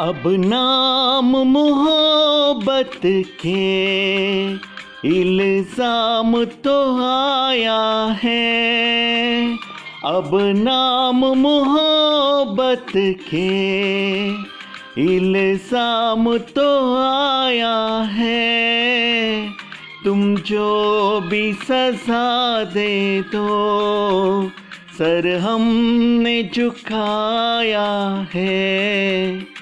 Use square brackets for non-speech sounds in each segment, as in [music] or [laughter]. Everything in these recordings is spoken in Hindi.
अब नाम मोहब्बत के इल्ज़ाम तो आया है। अब नाम मोहब्बत के इल्ज़ाम तो आया है। तुम जो भी सजा दे दो, सर हमने झुकाया है।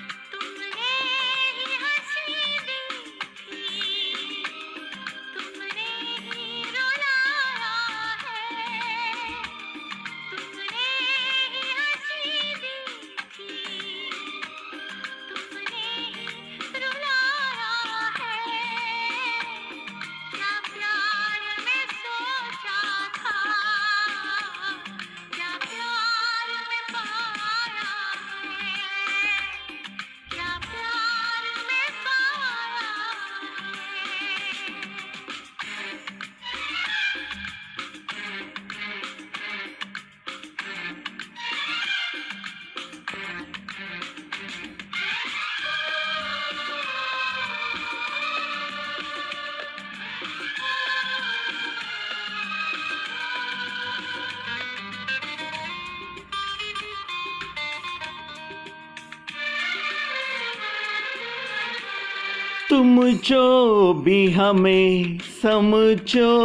तुम जो भी हमें समझो,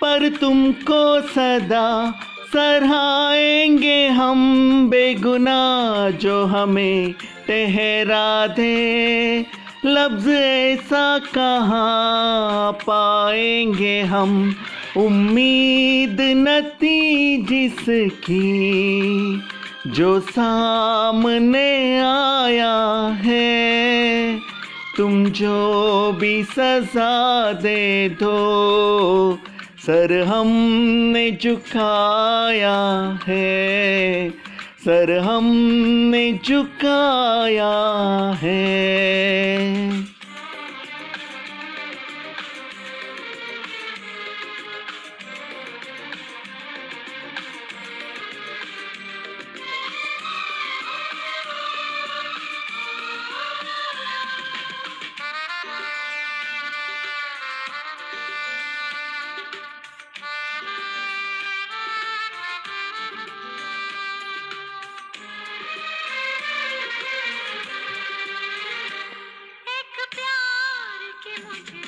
पर तुमको सदा सराएँगे हम बेगुना जो हमें ठहरा दे। लफ्ज ऐसा कहाँ पाएँगे हम? उम्मीद नती जिसकी, जो सामने आया है। तुम जो भी सजा दे दो सर हमने झुकाया है सर हमने झुकाया है। Thank [laughs] you.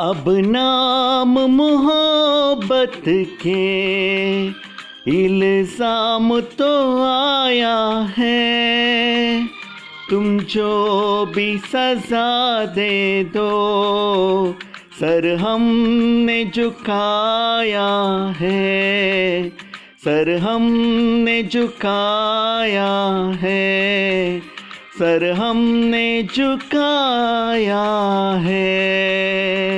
अब नाम मोहब्बत के इल्ज़ाम तो आया है। तुम जो भी सजा दे दो, सर हमने झुकाया है। सर हमने झुकाया है। सर हमने झुकाया है।